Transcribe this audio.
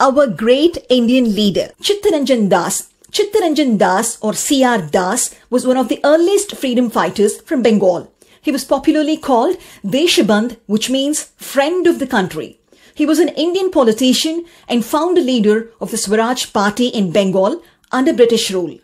our great Indian leader, Chittaranjan Das. Chittaranjan Das or C.R. Das was one of the earliest freedom fighters from Bengal. He was popularly called Deshabandh, which means friend of the country. He was an Indian politician and founder leader of the Swaraj party in Bengal under British rule.